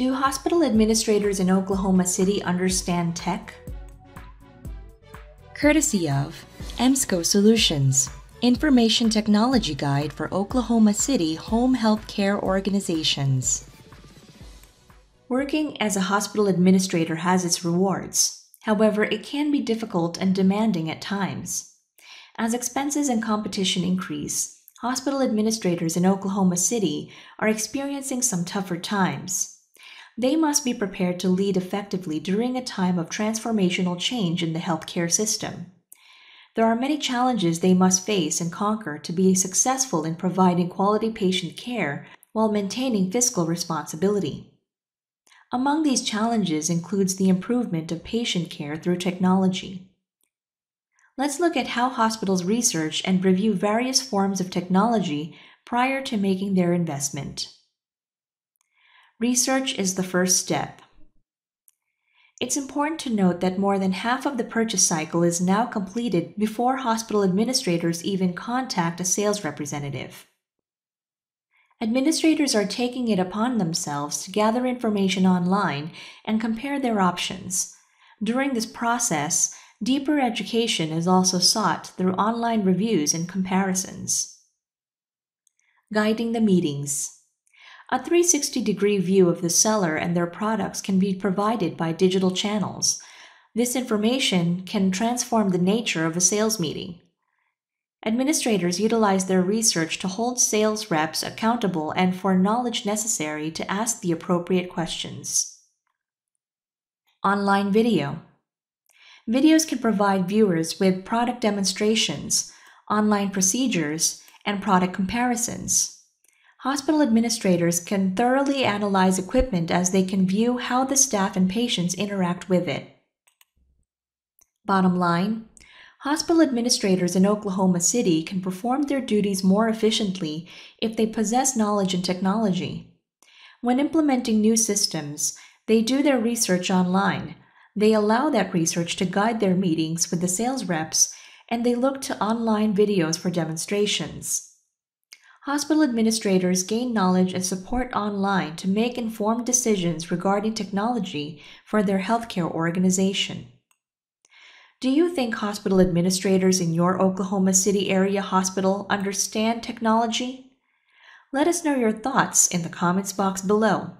Do hospital administrators in Oklahoma City understand tech? Courtesy of EMSCO Solutions, Information Technology Guide for Oklahoma City Home Health Care Organizations. Working as a hospital administrator has its rewards. However, it can be difficult and demanding at times. As expenses and competition increase, hospital administrators in Oklahoma City are experiencing some tougher times. They must be prepared to lead effectively during a time of transformational change in the healthcare system. There are many challenges they must face and conquer to be successful in providing quality patient care while maintaining fiscal responsibility. Among these challenges includes the improvement of patient care through technology. Let's look at how hospitals research and review various forms of technology prior to making their investment. Research is the first step. It's important to note that more than half of the purchase cycle is now completed before hospital administrators even contact a sales representative. Administrators are taking it upon themselves to gather information online and compare their options. During this process, deeper education is also sought through online reviews and comparisons. Guiding the meetings. A 360 degree view of the seller and their products can be provided by digital channels. This information can transform the nature of a sales meeting. Administrators utilize their research to hold sales reps accountable and for knowledge necessary to ask the appropriate questions. Online video. Videos can provide viewers with product demonstrations, online procedures, and product comparisons. Hospital administrators can thoroughly analyze equipment as they can view how the staff and patients interact with it. Bottom line Hospital administrators in Oklahoma City can perform their duties more efficiently if they possess knowledge and technology. When implementing new systems, they do their research online. They allow that research to guide their meetings with the sales reps, and they look to online videos for demonstrations. Hospital administrators gain knowledge and support online to make informed decisions regarding technology for their healthcare organization. Do you think hospital administrators in your Oklahoma City area hospital understand technology? Let us know your thoughts in the comments box below.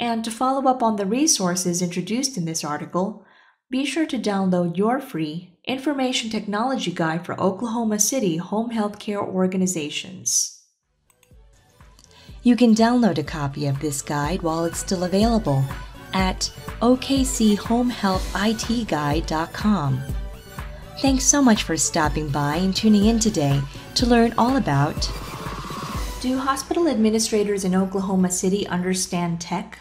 And to follow up on the resources introduced in this article, be sure to download your free Information Technology Guide for Oklahoma City Home Healthcare Organizations. You can download a copy of this guide while it's still available at okchomehealthitguide.com. Thanks so much for stopping by and tuning in today to learn all about Do hospital administrators in Oklahoma City understand tech?